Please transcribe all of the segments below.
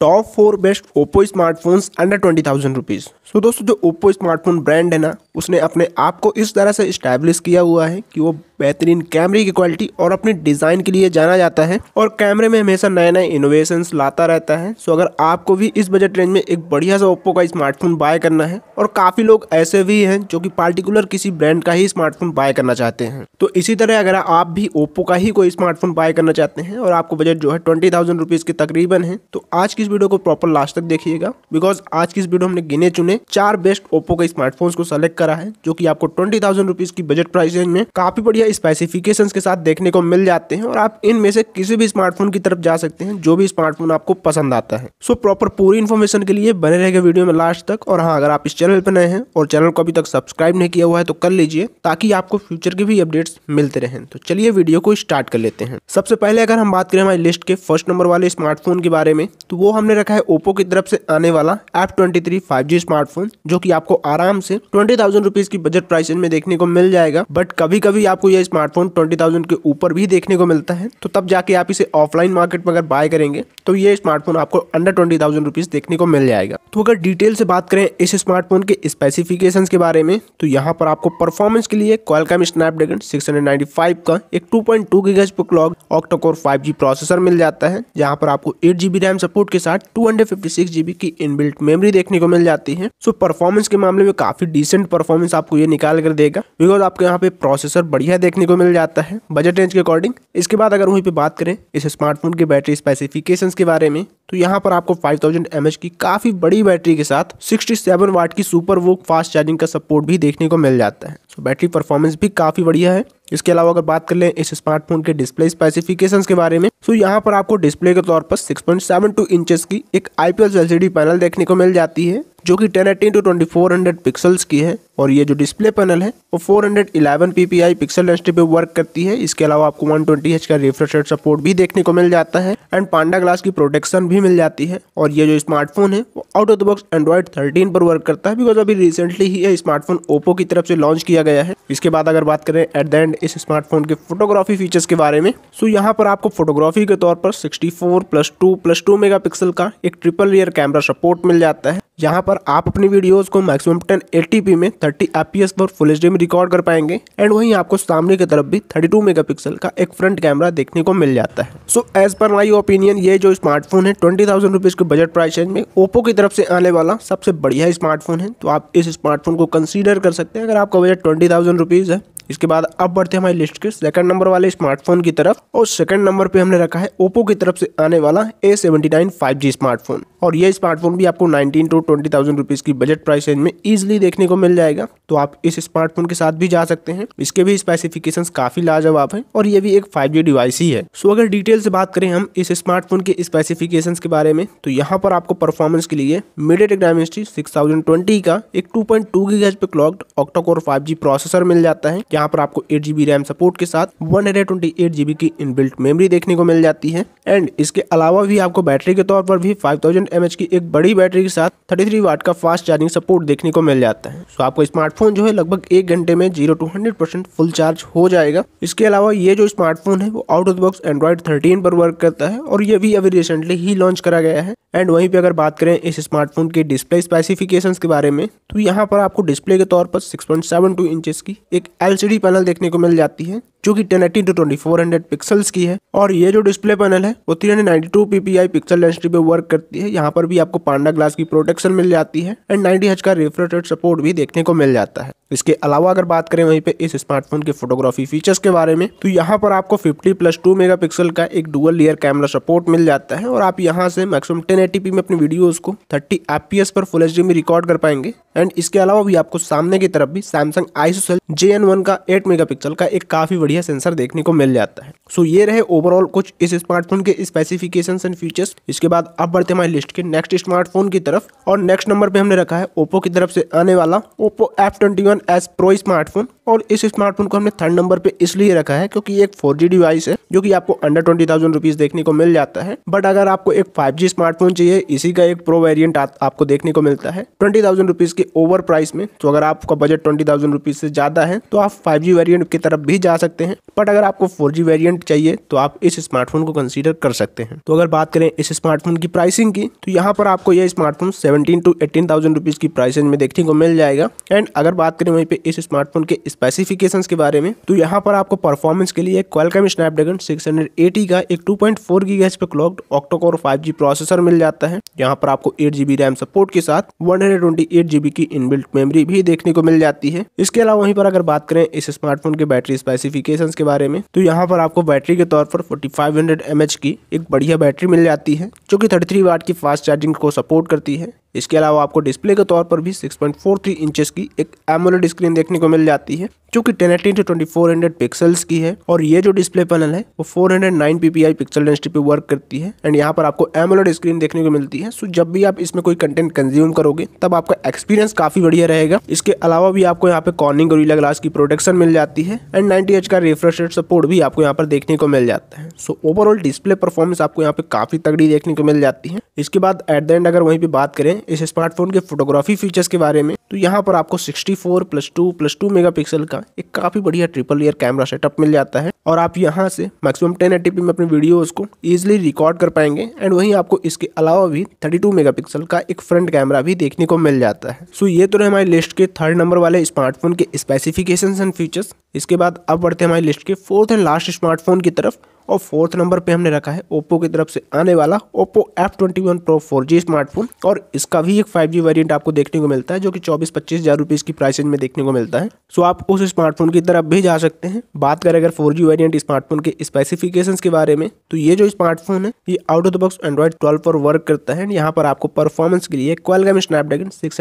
Top four best Oppo smartphones under twenty thousand rupees so दोस्तों, जो Oppo smartphone brand है ना, उसने अपने आप को इस तरह से इस्टेब्लिश किया हुआ है कि वो बेहतरीन कैमरे की क्वालिटी और अपने डिज़ाइन के लिए जाना जाता है और कैमरे में हमेशा नए नए इनोवेशन लाता रहता है। सो अगर आपको भी इस बजट रेंज में एक बढ़िया सा ओप्पो का स्मार्टफ़ोन बाय करना है और काफ़ी लोग ऐसे भी हैं जो कि पार्टिकुलर किसी ब्रांड का ही स्मार्टफ़ोन बाय करना चाहते हैं तो इसी तरह अगर आप भी ओप्पो का ही कोई स्मार्टफ़ोन बाय करना चाहते हैं और आपको बजट जो है ट्वेंटी थाउज़ेंड रुपीज़ के तकरीबन है तो आज की इस वीडियो को प्रॉपर लास्ट तक देखिएगा। बिकॉज़ आज की इस वीडियो हमने गिने चुने चार बेस्ट ओप्पो के स्मार्टफोन्स को सेलेक्ट करा है, जो कि आपको ट्वेंटी थाउज़ेंड रुपीज़ की बजट प्राइस रेंज में काफ़ी बढ़िया स्पेसिफिकेशन के साथ देखने को मिल जाते हैं और आप इनमें से किसी भी स्मार्टफ़ोन की तरफ़ जा सकते हैं, जो भी स्मार्टफ़ोन आपको पसंद आता है। सो प्रॉपर पूरी इन्फॉर्मेशन के लिए बने रहेगा वीडियो में लास्ट तक और हाँ अगर आप इस चैनल पर नए हैं और चैनल को अभी तक सब्सक्राइब नहीं किया हुआ है तो कर लीजिए ताकि आपको फ्यूचर के भी अपडेट्स मिलते रहें। तो चलिए वीडियो को स्टार्ट कर लेते हैं। सबसे पहले अगर हम बात करें हमारी लिस्ट के फ़र्स्ट नंबर वाले स्मार्टफ़ोन के बारे में तो वो हमने रखा है ओप्पो की तरफ़ से आने वाला एफ़ ट्वेंटी स्मार्टफ़ोन जो कि आपको आराम से ट्वेंटी थाउज़ेंड की बजट प्राइस में देखने को मिल जाएगा। बट कभी कभी आपको यह स्मार्टफ़ोन ट्वेंटी थाउज़ेंड के ऊपर भी देखने को मिलता है। तो तब जाके आप इसे ऑफलाइन मार्केट में अगर बाय करेंगे तो ये स्मार्टफ़ोन आपको अंडर ट्वेंटी थाउज़ेंड देखने को मिल जाएगा। तो अगर डिटेल से बात करें इस स्मार्टफ़ोन के स्पेसिफिकेशन के बारे में तो यहाँ पर आपको परफॉर्मेंस के लिए क्वालकॉम स्नैपड्रैगन 695 का एक 2.2 point two clock octacore 5G processor मिल जाता है। जहाँ पर आपको एट जीबी रैम सपोर्ट के साथ टू हंड्रेड की इनबिल्ट मेमोरी देखने को मिल जाती है। सो परफॉर्मेंस के मामले में काफ़ी डिसेंट परफॉर्मेंस आपको ये निकाल कर देगा। बिकॉज़ आपको यहाँ पे प्रोसेसर बढ़िया देखने को मिल जाता है। बजट रेंज के अकॉर्डिंग इसके बाद अगर वहीं पे बात करें इस स्मार्टफ़ोन के बैटरी स्पेसिफिकेशंस के बारे में तो यहाँ पर आपको 5000 थाउज़ेंड की काफ़ी बड़ी बैटरी के साथ 67 वाट की सुपर वोक फास्ट चार्जिंग का सपोर्ट भी देखने को मिल जाता है। सो बैटरी परफॉर्मेंस भी काफ़ी बढ़िया है। इसके अलावा अगर बात कर लें इस स्मार्टफ़ोन के डिस्प्ले स्पेसिफिकेशंस के बारे में तो यहाँ पर आपको डिस्प्ले के तौर पर 6.72 इंचेस की एक आईपीएस एलसीडी पैनल देखने को मिल जाती है। जो कि 1080 टू 2400 पिक्सल्स की है, और ये जो डिस्प्ले पैनल है, वो 411 ppi पिक्सल डेंसिटी पे वर्क करती है। इसके अलावा आपको 120 का रिफ्रेश रेट सपोर्ट भी देखने को मिल जाता है एंड पांडा ग्लास की प्रोटेक्शन भी मिल जाती है। और ये जो स्मार्टफ़ोन है, वो out of the box Android 13 पर वर्क करता है बिकॉज़ अभी रिसेंटली ही ये स्मार्टफ़ोन ओप्पो की तरफ़ से लॉन्च किया गया है। इसके बाद अगर बात करें एट द एंड इस स्मार्टफ़ोन के फोटोग्राफी फीचर्स के बारे में तो यहाँ पर आपको फोटोग्राफी के तौर पर sixty four plus two plus two mega pixel का एक ट्रिपल ईयर कैमरा सपोर्ट मिल जाता है। यहाँ पर आप अपनी वीडियोस को मैक्सिमम टेन एटी में थर्टी एफ़ पर फुल एच में रिकॉर्ड कर पाएँगे एंड वहीं आपको सामने की तरफ़ भी 32 मेगापिक्सल का एक फ्रंट कैमरा देखने को मिल जाता है। So as per my opinion ये जो स्मार्टफ़ोन है ट्वेंटी थाउज़ेंड रुपीज़ के बजट प्राइस रेंज में ओप्पो की तरफ़ से आने वाला सबसे बढ़िया स्मार्टफ़ोन है। तो आप इस स्मार्टफ़ोन को कंसिडर कर सकते हैं। अगर आपका बजट ट्वेंटी थाउज़ेंड रुपीज़ है इसके बाद अब बढ़ते हैं हमारी लिस्ट के। सेकंड नंबर वाले स्मार्टफ़ोन की तरफ़ और सेकंड नंबर पे हमने रखा है ओप्पो की तरफ़ से आने वाला A seventy nine five G smartphone और ये स्मार्टफ़ोन भी आपको nineteen to twenty thousand rupees की बजट प्राइस रेंज में इजिली देखने को मिल जाएगा। तो आप इस स्मार्टफ़ोन के साथ भी जा सकते हैं। इसके भी स्पेसिफिकेशन काफ़ी लाजवाब है और ये भी एक फाइव डिवाइस ही है। सो अगर डिटेल से बात करें हम इस स्मार्टफ़ोन के स्पेसिफिकेशन के बारे में तो यहाँ पर आपको परफॉर्मेंस के लिए मीडियाटेक डायमेंसिटी सिक्स का एक टू पॉइंट टू पे क्लॉक्ड ऑक्टोकोर फाइव प्रोसेसर मिल जाता है। यहाँ पर आपको एट जीबी रैम सपोर्ट के साथ one hundred twenty eight GB की इनबिल्ट मेमोरी देखने को मिल जाती है। एंड इसके अलावा भी आपको बैटरी के तौर पर भी फाइव थाउज़ेंड एमएच की एक बड़ी बैटरी के साथ थर्टी थ्री वाट का फास्ट चार्जिंग सपोर्ट देखने को मिल जाता है। सो आपको स्मार्टफ़ोन जो है लगभग एक घंटे में zero to hundred percent full charge हो जाएगा। इसके अलावा ये जो स्मार्टफ़ोन है, वो out of box Android thirteen पर वर्क करता है और ये भी अभी रिसेंटली ही लॉन्च करा गया है। एंड वहीं पे अगर बात करें इस स्मार्टफ़ोन के डिस्प्ले स्पेसिफिकेशन के बारे में तो यहाँ पर आपको डिस्प्ले के तौर पर six point seven two inches की एक एलसीडी पैनल देखने को मिल जाती है, जो कि 1080 टू 2400 पिक्सल्स की है। और ये जो डिस्प्ले पैनल है, वो 392 ppi पिक्सल डेंसिटी पे वर्क करती है। यहाँ पर भी आपको पांडा ग्लास की प्रोटेक्शन मिल जाती है एंड 90 हज का रिफ्रेश रेट सपोर्ट भी देखने को मिल जाता है। इसके अलावा अगर बात करें वहीं पे इस स्मार्टफ़ोन के फोटोग्राफी फीचर्स के बारे में तो यहाँ पर आपको 50 प्लस टू मेगा का एक डुअल लेयर कैमरा सपोर्ट मिल जाता है और आप यहाँ से मैक्सिमम टेन में अपनी वीडियोज़ को थर्टी एफ़ पर फुल एच में रिकॉर्ड कर पाएँगे। एंड इसके अलावा भी आपको सामने की तरफ़ भी सैमसंग आईसोसेल जे का एट मेगा का एक काफ़ी बढ़िया सेंसर देखने को मिल जाता है। सो ये रहे ओवरऑल कुछ इस स्मार्टफ़ोन के स्पेसिफिकेशन एंड फीचर्स इसके बाद अब बढ़ते हमारी लिस्ट के नेक्स्ट स्मार्टफ़ोन की तरफ़। और नेक्स्ट नंबर पे हमने रखा है ओप्पो की तरफ़ से आने वाला Oppo F twenty pro smartphone और इस स्मार्टफ़ोन को हमने थर्ड नंबर पे इसलिए रखा है क्योंकि एक फोर डिवाइस है, जो कि आपको अंडर ट्वेंटी थाउज़ेंड देखने को मिल जाता है। बट अगर आपको एक फाइव स्मार्टफ़ोन चाहिए, इसी का एक प्रो वेरियंट आपको देखने को मिलता है। ट्वेंटी थाउज़ेंड के ओवर प्राइस में तो अगर आपका बजट ट्वेंटी थाउज़ेंड से ज़्यादा है तो आप फाइव जी वेरियंट की तरफ़ भी जा सकते हैं बट अगर आपको फोर जी वेरियंट चाहिए तो आप इस स्मार्टफ़ोन को कंसीडर कर सकते हैं। तो अगर बात करें इस स्मार्टफ़ोन की प्राइसिंग की तो यहाँ पर आपको यह smartphone seventeen to eighteen thousand rupees की प्राइस में देखने को मिल जाएगा। एंड अगर बात करें वहीं पे इस स्मार्टफ़ोन के स्पेसिफिकेशन के बारे में तो यहाँ पर आपको परफॉर्मेंस के लिए क्वालकम स्नैपड्रैगन 680 का एक टू पॉइंट पे क्लॉक्ड ऑक्टोकोर 5G प्रोसेसर मिल जाता है। यहाँ पर आपको एट जीबी रैम सपोर्ट के साथ वन हंड्रेड जीबी की इनबिल्ट मेमोरी भी देखने को मिल जाती है। इसके अलावा वहीं पर अगर बात करें इस स्मार्टफ़ोन के बैटरी स्पेसिफिकेशन के बारे में। तो यहाँ पर आपको बैटरी के तौर पर फोर्टी फाइव की एक बढ़िया बैटरी मिल जाती है, जो कि थर्टी वाट की फास्ट चार्जिंग को सपोर्ट करती है। इसके अलावा आपको डिस्प्ले के तौर पर भी 6.43 इंचेस की एक एमोलेड स्क्रीन देखने को मिल जाती है। जो कि 1080 टू 2400 पिक्सल्स की है, और ये जो डिस्प्ले पैनल है, वो 409 ppi पिक्सल डेंसिटी पे वर्क करती है एंड यहाँ पर आपको एमोलेड स्क्रीन देखने को मिलती है। सो जब भी आप इसमें कोई कंटेंट कंज्यूम करोगे, तब आपका एक्सपीरियंस काफ़ी बढ़िया रहेगा। इसके अलावा भी आपको यहाँ पे कॉर्निंग गोरिल्ला ग्लास की प्रोटेक्शन मिल जाती है एंड नाइनटी एच का रिफ्रेश रेट सपोर्ट भी आपको यहाँ पर देखने को मिल जाता है। सो ओवरऑल डिस्प्ले परफॉर्मेंस आपको यहाँ पे काफ़ी तगड़ी देखने को मिल जाती है। इसके बाद एट द एंड अगर वहीं पे बात करें, इस स्मार्टफ़ोन के फोटोग्राफी फीचर्स के बारे में तो यहाँ पर आपको 64 plus two plus two mega का एक काफ़ी बढ़िया ट्रिपल ईयर कैमरा सेटअप मिल जाता है और आप यहाँ से मैक्सिमम टेन एटी में अपने वीडियोज़ को इजिली रिकॉर्ड कर पाएँगे एंड वहीं आपको इसके अलावा भी 32 मेगापिक्सल का एक फ्रंट कैमरा भी देखने को मिल जाता है। सो ये तो रहे हमारी लिस्ट के थर्ड नंबर वाले स्मार्टफ़ोन के स्पेसिफिकेशन एंड फीचर्स इसके बाद अब बढ़ते हैं हमारी लिस्ट के फोर्थ एंड लास्ट स्मार्टफ़ोन की तरफ़। और फोर्थ नंबर पे हमने रखा है ओप्पो की तरफ़ से आने वाला Oppo F twenty one pro four G smartphone और इसका भी एक फाइव जी वेरियंट आपको देखने को मिलता है, जो कि चौबीस पच्चीस हज़ार रुपीज़ की प्राइस में देखने को मिलता है। सो आप उस स्मार्टफ़ोन की तरफ़ भी जा सकते हैं। बात करें अगर फोर जी वेरियंट स्मार्टफ़ोन के स्पेसिफिकेशन के बारे में तो ये जो स्मार्टफ़ोन है, ये out of the box Android twelve पर वर्क करता है। यहाँ पर आपको परफॉर्मेंस के लिए क्वालगम स्नैपड्रैगन सिक्स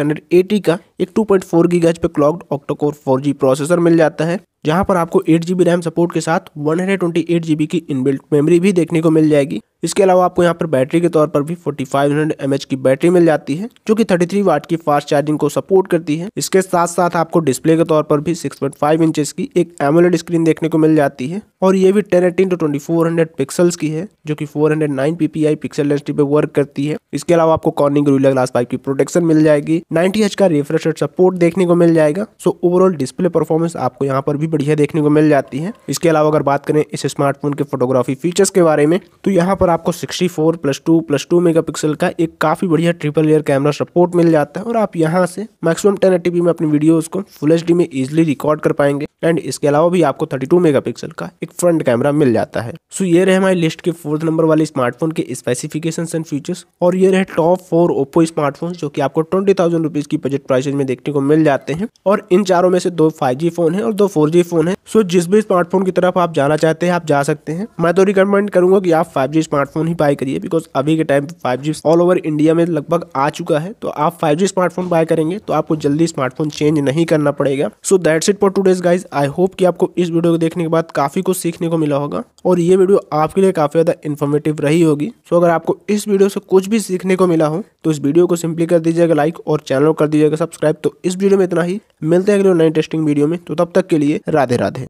का एक टू पॉइंट फोर पे क्लॉक्ड ऑक्टोकोर फोर प्रोसेसर मिल जाता है। जहाँ पर आपको एट जी रैम सपोर्ट के साथ वन हंड्रेड ट्वेंटी एट की इनबिल्ट मेमोरी भी देखने को मिल जाएगी। इसके अलावा आपको यहाँ पर बैटरी के तौर पर भी 4500 mAh की बैटरी मिल जाती है, जो कि 33 वाट की फास्ट चार्जिंग को सपोर्ट करती है। इसके साथ साथ आपको डिस्प्ले के तौर पर भी 6.5 इंचेस की एक एमोलेड स्क्रीन देखने को मिल जाती है, और ये भी 1080 टू 2400 पिक्सल्स की है, जो कि 409 ppi पिक्सल डेंसिटी पे वर्क करती है। इसके अलावा आपको कॉर्निंग गोरिल्ला ग्लास पाइप की प्रोटेक्शन मिल जाएगी 90 एच का रिफ्रेश रेट सपोर्ट देखने को मिल जाएगा सो ओवरऑल डिस्प्ले परफॉर्मेंस आपको यहाँ पर भी बढ़िया देखने को मिल जाती है। इसके अलावा अगर बात करें इस स्मार्टफ़ोन के फोटोग्राफी फीचर्स के बारे में तो यहाँ पर आपको sixty four plus two plus two mega का एक काफ़ी बढ़िया ट्रिपल ईयर कैमरा सपोर्ट मिल जाता है और आप यहाँ से मैक्सिमम टेन में अपनी वीडियोज़ को फुल एच में इजिली रिकॉर्ड कर पाएँगे एंड इसके अलावा भी आपको थर्टी टू का एक फ्रंट कैमरा मिल जाता है। सो ये रहे हमारी लिस्ट के फोर्थ नंबर वाले स्मार्टफ़ोन के स्पेसिफिकेशन एंड फीचर्स और ये रहे टॉप फोर ओप्पो स्मार्टफ़ोन जो कि आपको ट्वेंटी थाउज़ेंड की बजट प्राइस में देखने को मिल जाते हैं और इन चारों में से दो फाइव फ़ोन है और दो फोर फ़ोन है। सो जिस भी स्मार्टफ़ोन की तरफ़ आप जाना चाहते हैं, आप जा सकते हैं। मैं तो रिकमेंड करूँगा कि आप फाइव स्मार्टफ़ोन ही बाय करिए बिकॉज़ अभी के time five G all over India में लगभग आ चुका है। तो आप फाइव जी स्मार्टफ़ोन बाय करेंगे तो आपको जल्दी स्मार्टफ़ोन चेंज नहीं करना पड़ेगा। So that's it for today's guys I hope कि आपको इस वीडियो को देखने के बाद काफ़ी कुछ सीखने को मिला होगा, और ये वीडियो आपके लिए काफ़ी ज़्यादा इन्फॉर्मेटिव रही होगी। सो अगर आपको इस वीडियो से कुछ भी सीखने को मिला हो तो इस वीडियो को सिंपली कर दीजिएगा लाइक और चैनल कर दीजिएगा सब्सक्राइब तो इस वीडियो में इतना ही। मिलते हैं अगले नए टेस्टिंग वीडियो में। तो तब तक के लिए राधे राधे।